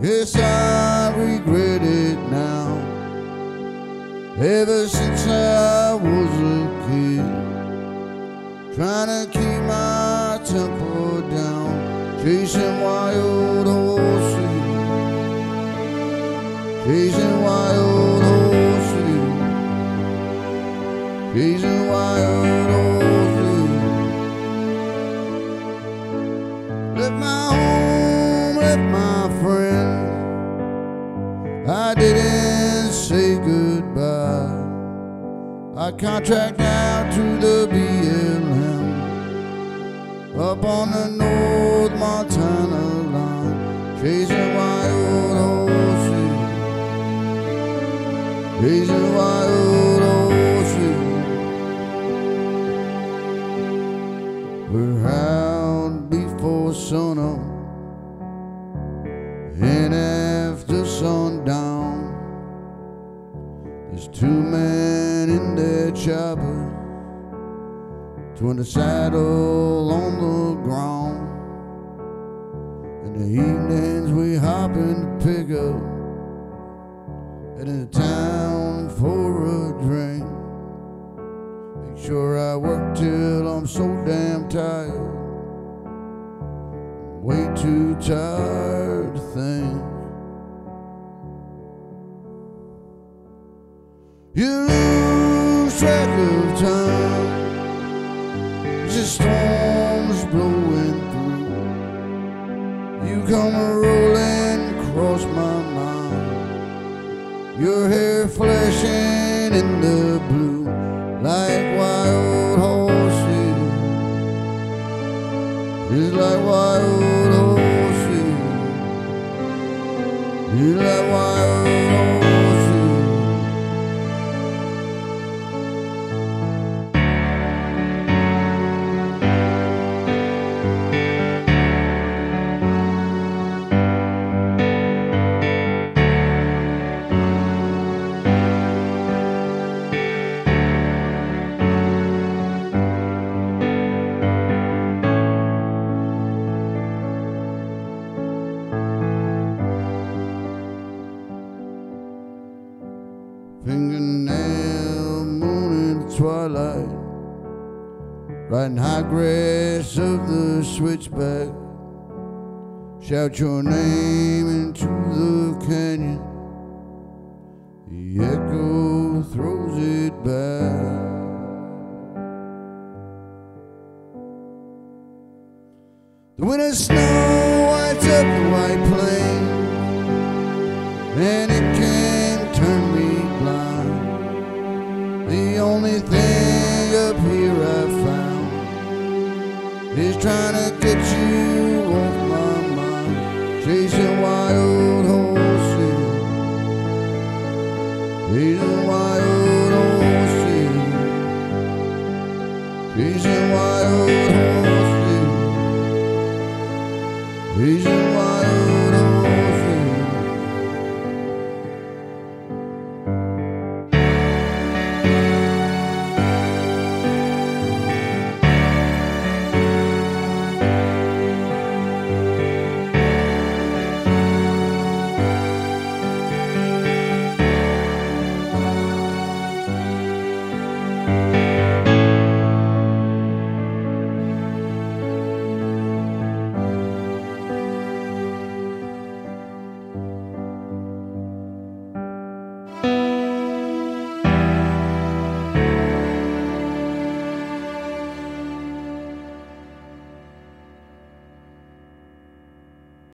Yes, I regret it now. Ever since I was a kid, trying to keep my temper down, chasing wild horses, chasing wild I didn't say goodbye. I contract now to the BLM up on the North Montana line, chasing wild horses, chasing wild horses. We're out before sunup and in their chopper, twin the saddle on the ground. In the evenings we hop in the pickup, heading to town for a drink. Make sure I work till I'm so damn tired. Way too tired to think. You storms blowing through. You come rolling across my mind. Your hair flashing in the blue like wild horses. It's like wild horses. It's like wild Fingernail moon in the twilight, riding high grass of the switchback. Shout your name into the canyon. The echo throws it back. The winter snow whites up the white plain, and it can't The only thing up here I found is trying to get you off my mind, chasing wild horses, chasing wild horses, chasing wild horses, chasing wild horses.